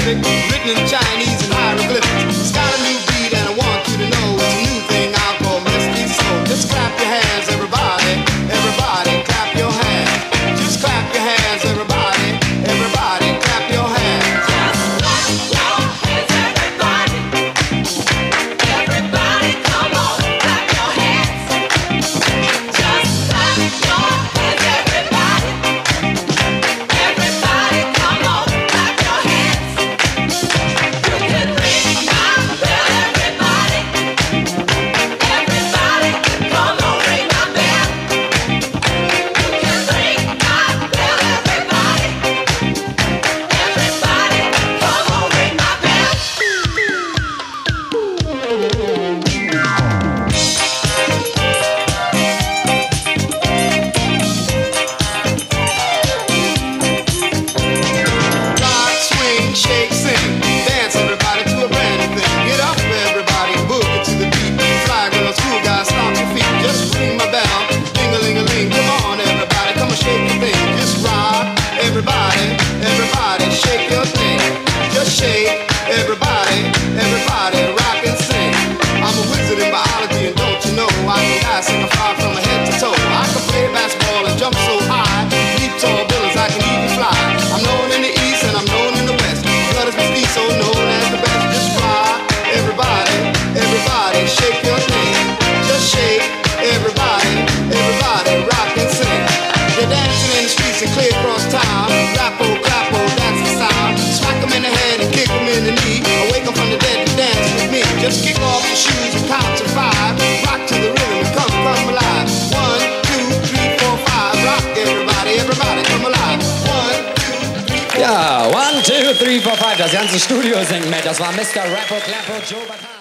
electric, written in Chinese and hieroglyphics. I and fly from head to toe. I can play basketball and jump so high, leap tall buildings, I can even fly. I'm known in the east and I'm known in the west. Blood is mestizo, known as the best. Just fly, everybody, everybody, shake your thing. Just shake, everybody, everybody, rock and sing. They're dancing in the streets clear across town. Rapo, oh, clapo, oh, that's the sound. In the head and in the knee. From the dead dance with me. Just kick off your shoes and count to five. Ja, one, two, three, four, five. Das ganze Studio singt mit. Das war Mr. Rappo Clappo Joe Bataan.